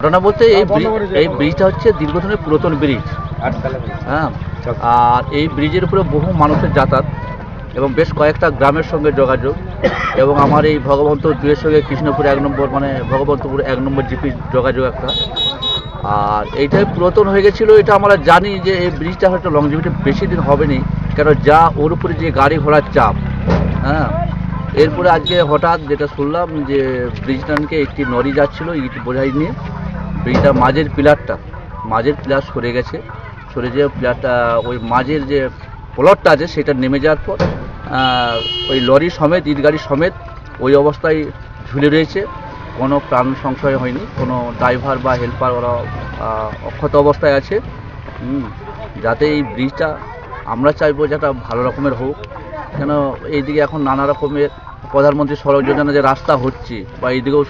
ঘটনা বলতে এই এই ব্রিজটা হচ্ছে দীর্ঘদিনের পুরাতন ব্রিজ হ্যাঁ। আর এই ব্রিজের উপরে বহু মানুষের যাতায়াত। এবং বেশ কয়েকটা গ্রামের সঙ্গে যোগাযোগ এবং আমার এই ভগবন্ত দুয়ের সঙ্গে কৃষ্ণপুর এক নম্বর মানে ভগবন্তপুর এক নম্বর জিপি যোগাযোগ একটা। আর এইটাই পুরাতন হয়ে গেছিল, এটা আমরা জানি যে এই ব্রিজটা হয়তো লংজিভিটি বেশি দিন হবে নি কেন যা ওর উপরে যে গাড়ি ঘোড়ার চাপ হ্যাঁ? এরপরে আজকে হঠাৎ যেটা শুনলাম যে ব্রিজটা নাকি একটি নরি যাচ্ছিল, ইট বোঝাই নিয়ে ব্রিজটার মাঝের পিলারটা, মাঝের পিলার সরে গেছে, সরে যে পিলারটা, ওই মাঝের যে প্লটটা আছে, সেটা নেমে যাওয়ার পর ওই লরি সমেত ইট গাড়ি সমেত ওই অবস্থায় ঝুলে রয়েছে। কোনো প্রাণ সংশয় হয়নি, কোনো ড্রাইভার বা হেল্পার ওরা অক্ষত অবস্থায় আছে। যাতে এই ব্রিজটা আমরা চাইব যেটা ভালো রকমের হোক। কেন এইদিকে এখন নানা রকমের প্রধানমন্ত্রী সড়ক যোজনা যে রাস্তা হচ্ছে বা এইদিকেও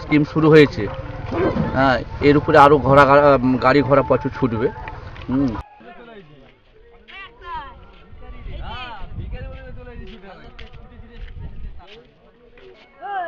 স্কিম শুরু হয়েছে হ্যাঁ এর উপরে আরও ঘোড়া, গাড়ি ঘোড়া প্রচুর ছুটবে। হুম Good.